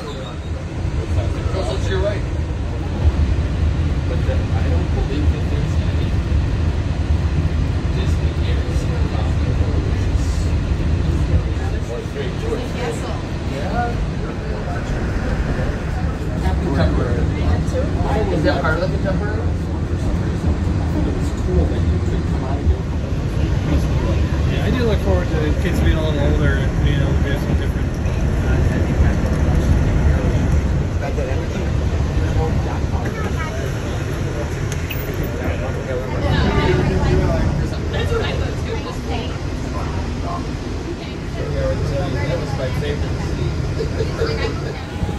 Goes up right. But I don't believe that there's any Disney the Yeah. Captain is that part of the Contemporary? Yeah, I do look forward to kids being a little older and being able to do some different my favorite seat.